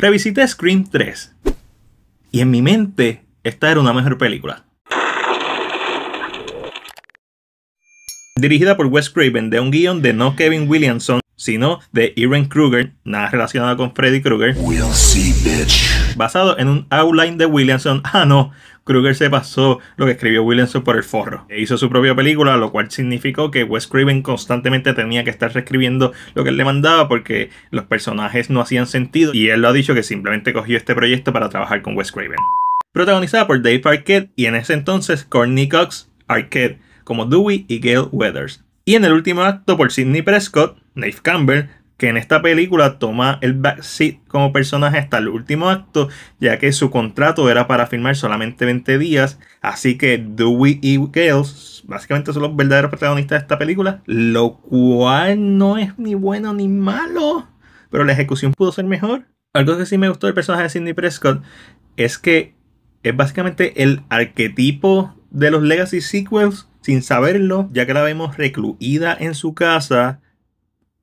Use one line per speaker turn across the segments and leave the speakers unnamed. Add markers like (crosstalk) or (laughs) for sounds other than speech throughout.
Revisité Scream 3 y en mi mente esta era una mejor película. Dirigida por Wes Craven de un guion de no Kevin Williamson, sino de Erin Kruger, nada relacionado con Freddy Krueger. Basado en un outline de Williamson. Ah, no, Kruger se pasó lo que escribió Williamson por el forro. E hizo su propia película, lo cual significó que Wes Craven constantemente tenía que estar reescribiendo lo que él le mandaba porque los personajes no hacían sentido. Y él lo ha dicho que simplemente cogió este proyecto para trabajar con Wes Craven. Protagonizada por Dave Arquette y en ese entonces Courtney Cox, Arquette como Dewey y Gail Weathers. Y en el último acto por Sidney Prescott, Nave Campbell, que en esta película toma el backseat como personaje hasta el último acto, ya que su contrato era para filmar solamente 20 días, así que Dewey y Gale básicamente son los verdaderos protagonistas de esta película, lo cual no es ni bueno ni malo, pero la ejecución pudo ser mejor. Algo que sí me gustó del personaje de Sidney Prescott es que es básicamente el arquetipo de los Legacy Sequels sin saberlo, ya que la vemos recluida en su casa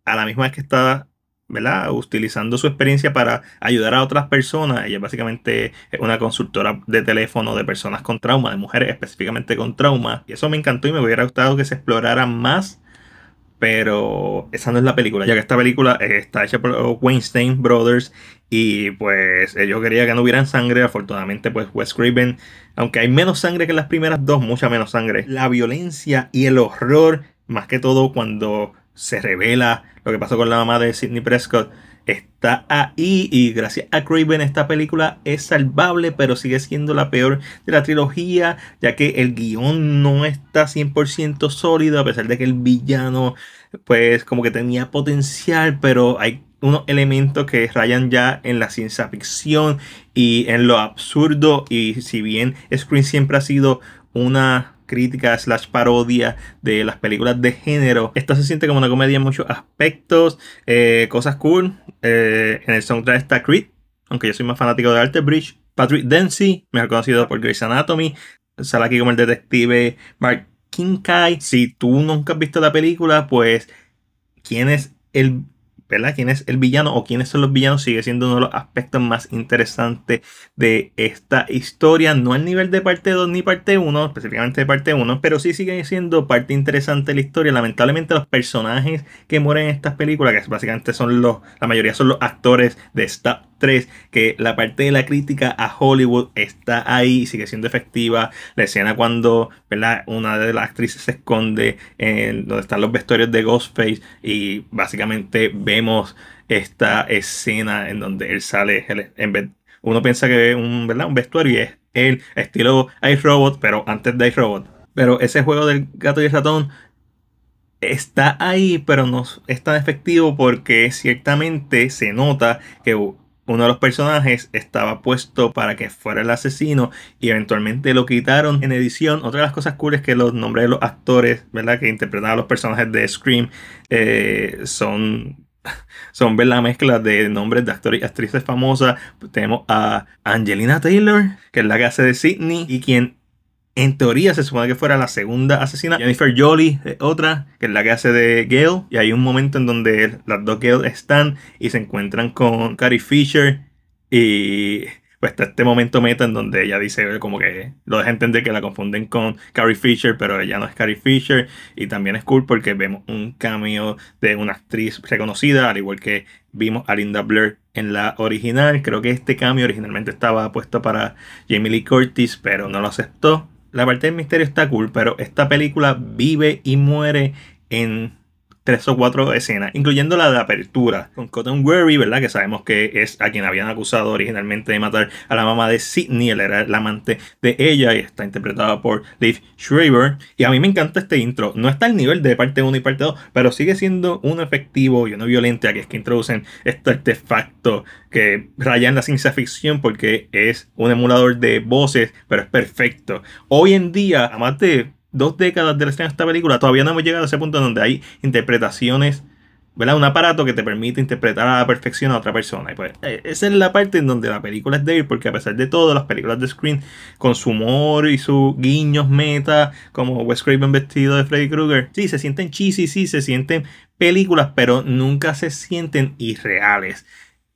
a la misma vez que está ¿verdad? utilizando su experiencia para ayudar a otras personas. Ella básicamente es una consultora de teléfono de personas con trauma, de mujeres específicamente con trauma. Y eso me encantó y me hubiera gustado que se explorara más. Pero esa no es la película, ya que esta película está hecha por Weinstein Brothers y pues ellos querían que no hubieran sangre. Afortunadamente, pues Wes Craven, aunque hay menos sangre que las primeras dos, mucha menos sangre. La violencia y el horror, más que todo cuando se revela lo que pasó con la mamá de Sidney Prescott, está ahí y gracias a Craven esta película es salvable pero sigue siendo la peor de la trilogía ya que el guion no está 100% sólido a pesar de que el villano pues como que tenía potencial pero hay unos elementos que rayan ya en la ciencia ficción y en lo absurdo y si bien Screen siempre ha sido una crítica slash parodia de las películas de género. Esta se siente como una comedia en muchos aspectos, eh, cosas cool. Eh, en el soundtrack está Creed, aunque yo soy más fanático de Arte Bridge. Patrick Dempsey, mejor conocido por Grey's Anatomy. Sale aquí como el detective Mark Kincaid. Si tú nunca has visto la película, pues quién es el ¿verdad? ¿Quién es el villano o quiénes son los villanos? Sigue siendo uno de los aspectos más interesantes de esta historia. No al nivel de parte 2 ni parte 1, específicamente de parte 1, pero sí sigue siendo parte interesante de la historia. Lamentablemente los personajes que mueren en estas películas, que básicamente son los, la mayoría son los actores de esta 3, que la parte de la crítica a Hollywood está ahí, sigue siendo efectiva. La escena cuando una de las actrices se esconde en donde están los vestuarios de Ghostface y básicamente vemos esta escena en donde él sale, en uno piensa que es un, ¿verdad? un vestuario y es el estilo Ice Robot, pero antes de Ice Robot. Pero ese juego del gato y el ratón está ahí, pero no es tan efectivo porque ciertamente se nota que uno de los personajes estaba puesto para que fuera el asesino y eventualmente lo quitaron en edición. Otra de las cosas cool es que los nombres de los actores, ¿verdad? Que interpretaban a los personajes de Scream eh, son, (laughs) son la mezcla de nombres de actores y actrices famosas. Tenemos a Angelina Taylor, que es la que hace de Sidney y quien en teoría se supone que fuera la segunda asesina. Jennifer Jolie, otra, que es la que hace de Gale. Y hay un momento en donde las dos Gale están y se encuentran con Carrie Fisher. Y pues está este momento meta en donde ella dice como que lo deja entender que la confunden con Carrie Fisher, pero ella no es Carrie Fisher. Y también es cool porque vemos un cameo de una actriz reconocida, al igual que vimos a Linda Blair en la original. Creo que este cambio originalmente estaba puesto para Jamie Lee Curtis, pero no lo aceptó la parte del misterio está cool, pero esta película vive y muere en tres o cuatro escenas, incluyendo la de apertura con Cotton Worry, ¿verdad? Que sabemos que es a quien habían acusado originalmente de matar a la mamá de Sidney, él era el amante de ella y está interpretada por Dave Schreiber. Y a mí me encanta este intro, no está al nivel de parte 1 y parte 2, pero sigue siendo un efectivo y una violenta que es que introducen este artefacto que raya en la ciencia ficción porque es un emulador de voces, pero es perfecto. Hoy en día, a más de dos décadas de la escena de esta película, todavía no hemos llegado a ese punto donde hay interpretaciones, ¿verdad? Un aparato que te permite interpretar a la perfección a otra persona. Y pues eh, esa es la parte en donde la película es débil, porque a pesar de todo, las películas de Screen, con su humor y sus guiños meta, como Wes Craven vestido de Freddy Krueger, sí, se sienten cheesy, sí, se sienten películas, pero nunca se sienten irreales.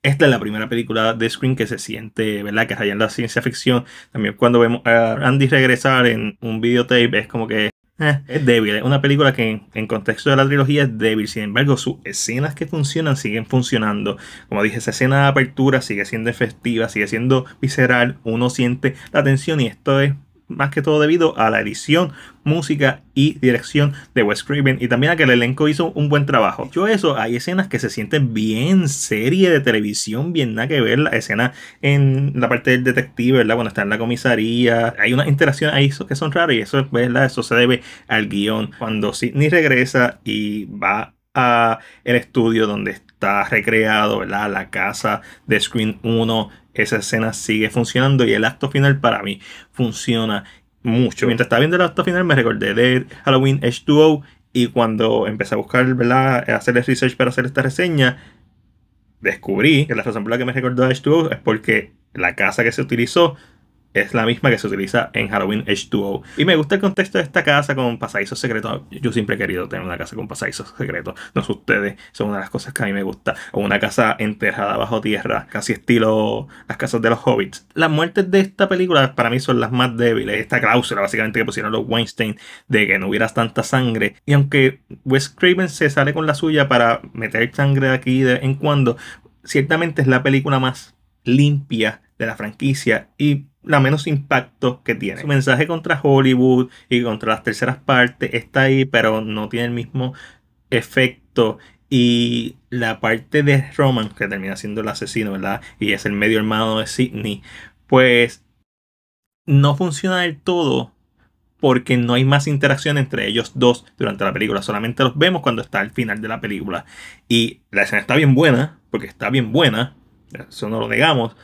Esta es la primera película de Scream que se siente, ¿verdad? Que raya en la ciencia ficción. También cuando vemos a Andy regresar en un videotape es como que eh, es débil. Es una película que en, contexto de la trilogía es débil. Sin embargo, sus escenas que funcionan siguen funcionando. Como dije, esa escena de apertura sigue siendo efectiva, sigue siendo visceral. Uno siente la tensión y esto es más que todo debido a la edición, música y dirección de Wes Craven y también a que el elenco hizo un buen trabajo. Dicho eso, hay escenas que se sienten bien serie de televisión, bien nada que ver. La escena en la parte del detective, ¿verdad? Cuando está en la comisaría, hay unas interacciones ahí que son raras y eso, ¿verdad? Eso se debe al guion. Cuando Sidney regresa y va a el estudio donde está recreado, ¿verdad? La casa de Screen 1 esa escena sigue funcionando y el acto final para mí funciona mucho. Mientras estaba viendo el acto final me recordé de Halloween H2O y cuando empecé a buscar, ¿verdad? A hacer el research para hacer esta reseña, descubrí que la razón por la que me recordó a H2O es porque la casa que se utilizó es la misma que se utiliza en Halloween H2O. Y me gusta el contexto de esta casa con pasadizos secretos. Yo siempre he querido tener una casa con pasadizos secretos. No sé ustedes, son una de las cosas que a mí me gusta. O una casa enterrada bajo tierra, casi estilo las casas de los hobbits. Las muertes de esta película para mí son las más débiles. Esta cláusula básicamente que pusieron los Weinstein de que no hubiera tanta sangre. Y aunque Wes Craven se sale con la suya para meter sangre de aquí de en cuando, ciertamente es la película más limpia de la franquicia y la menos impacto que tiene. Su mensaje contra Hollywood y contra las terceras partes está ahí, pero no tiene el mismo efecto. Y la parte de Roman, que termina siendo el asesino, ¿verdad? Y es el medio hermano de Sidney, pues no funciona del todo porque no hay más interacción entre ellos dos durante la película. Solamente los vemos cuando está al final de la película. Y la escena está bien buena, porque está bien buena, eso no lo negamos,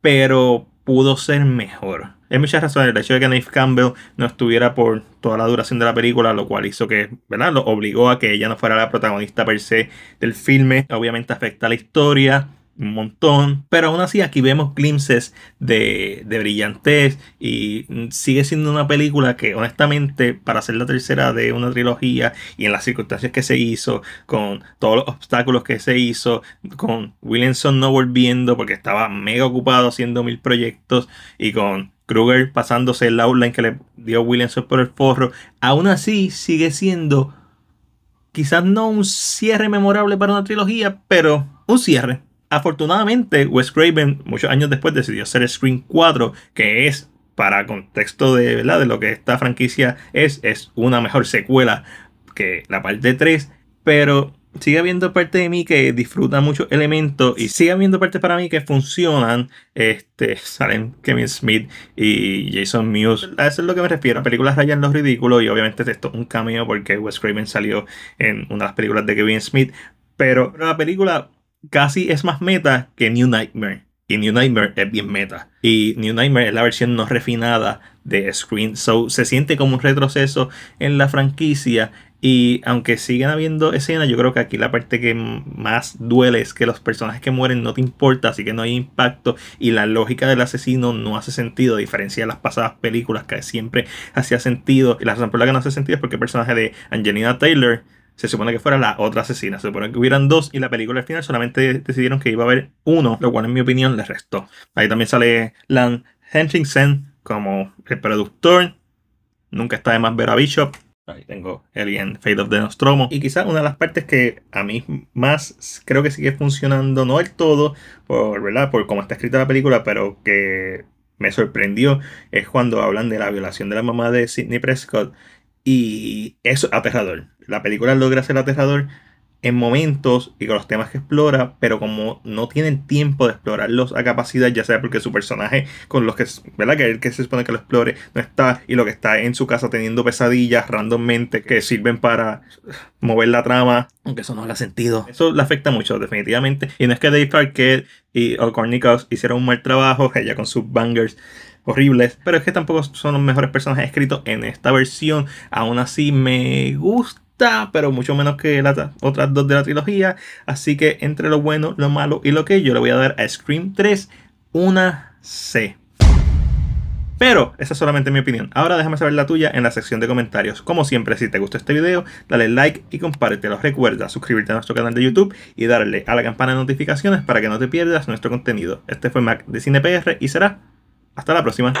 pero pudo ser mejor. Hay muchas razones. El hecho de que Neve Campbell no estuviera por toda la duración de la película, lo cual hizo que, ¿verdad? Lo obligó a que ella no fuera la protagonista per se del filme. Obviamente afecta a la historia un montón. Pero aún así aquí vemos glimpses de, de brillantez y sigue siendo una película que honestamente para ser la tercera de una trilogía y en las circunstancias que se hizo, con todos los obstáculos que se hizo, con Williamson no volviendo porque estaba mega ocupado haciendo mil proyectos y con Kruger pasándose el outline que le dio Williamson por el forro, aún así sigue siendo quizás no un cierre memorable para una trilogía, pero un cierre. Afortunadamente, Wes Craven, muchos años después, decidió hacer Scream 4, que es, para contexto de, ¿verdad? de lo que esta franquicia es, es una mejor secuela que la parte 3, pero sigue habiendo parte de mí que disfruta muchos elementos y sigue habiendo partes para mí que funcionan. Este, salen Kevin Smith y Jason Mewes. A eso es lo que me refiero. Películas rayan los ridículos y obviamente esto es un cameo porque Wes Craven salió en una de las películas de Kevin Smith. Pero la película casi es más meta que New Nightmare. Y New Nightmare es bien meta. Y New Nightmare es la versión no refinada de Screen. So se siente como un retroceso en la franquicia. Y aunque siguen habiendo escenas, yo creo que aquí la parte que más duele es que los personajes que mueren no te importa, así que no hay impacto. Y la lógica del asesino no hace sentido, a diferencia de las pasadas películas que siempre hacía sentido. Y la razón por la que no hace sentido es porque el personaje de Angelina Taylor se supone que fuera la otra asesina. Se supone que hubieran dos y la película al final solamente decidieron que iba a haber uno, lo cual en mi opinión les restó. Ahí también sale Lan Henriksen como el productor. Nunca está de más ver a Bishop. Ahí tengo Alien Fate of the Nostromo. Y quizás una de las partes que a mí más creo que sigue funcionando, no del todo, por, ¿verdad? por cómo está escrita la película, pero que me sorprendió, es cuando hablan de la violación de la mamá de Sidney Prescott. Y eso es aterrador la película logra ser aterrador en momentos y con los temas que explora, pero como no tienen tiempo de explorarlos a capacidad, ya sea porque su personaje con los que, ¿verdad? Que el que se supone que lo explore no está y lo que está en su casa teniendo pesadillas randommente que sirven para mover la trama, aunque eso no haga sentido. Eso le afecta mucho, definitivamente. Y no es que Dave Arquette y Okornikov hicieron un mal trabajo, ella con sus bangers horribles, pero es que tampoco son los mejores personajes escritos en esta versión. Aún así me gusta pero mucho menos que las otras dos de la trilogía. Así que entre lo bueno, lo malo y lo que yo le voy a dar a Scream 3 una C. Pero esa es solamente mi opinión. Ahora déjame saber la tuya en la sección de comentarios. Como siempre, si te gustó este video, dale like y compártelo. Recuerda suscribirte a nuestro canal de YouTube y darle a la campana de notificaciones para que no te pierdas nuestro contenido. Este fue Mac de CinePR y será hasta la próxima.